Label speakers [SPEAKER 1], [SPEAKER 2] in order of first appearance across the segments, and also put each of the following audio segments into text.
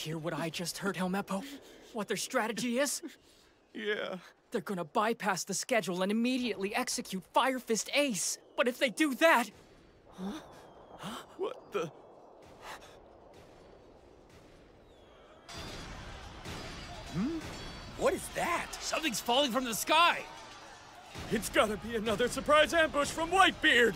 [SPEAKER 1] hear what I just heard, Helmeppo? What their strategy is?
[SPEAKER 2] Yeah.
[SPEAKER 1] They're gonna bypass the schedule and immediately execute Fire Fist Ace. But if they do that, Huh?
[SPEAKER 2] What the? Hmm?
[SPEAKER 3] What is that?
[SPEAKER 4] Something's falling from the sky!
[SPEAKER 2] It's gotta be another surprise ambush from Whitebeard!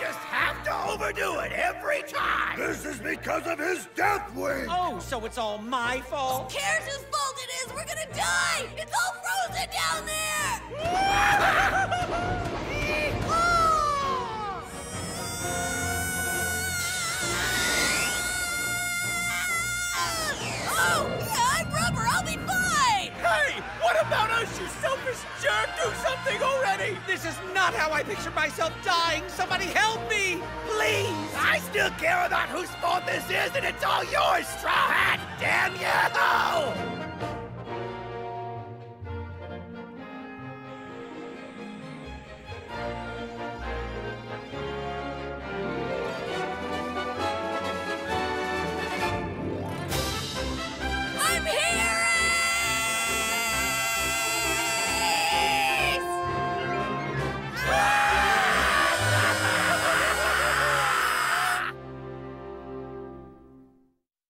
[SPEAKER 3] Just have to overdo it every time!
[SPEAKER 5] This is because of his death wing!
[SPEAKER 3] Oh, so it's all my fault?
[SPEAKER 6] Who cares whose fault it is? We're gonna die! It's all
[SPEAKER 3] jerk? Do something already! This is not how I picture myself dying! Somebody help me! Please! I still care about whose fault this is, and it's all yours, Straw Hat! Damn you!